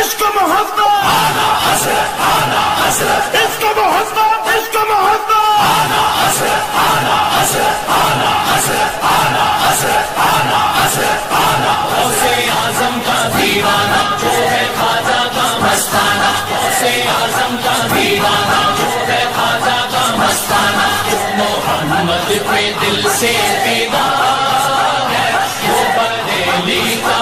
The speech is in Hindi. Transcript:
इश्क मोहब्बत। आना हसरत आना हसरत इश्क मोहब्बत इश्क मोहब्बत। आना हसरत आना हसरत आना हसरत आना हसरत आना हसरत आना गौसे आज़म का दीवाना जो है खाजा का मस्ताना। गौसे आज़म का दीवाना जो है खाजा का मस्ताना। मोहम्मद पे दिल से दीवाना है। वो बरेली का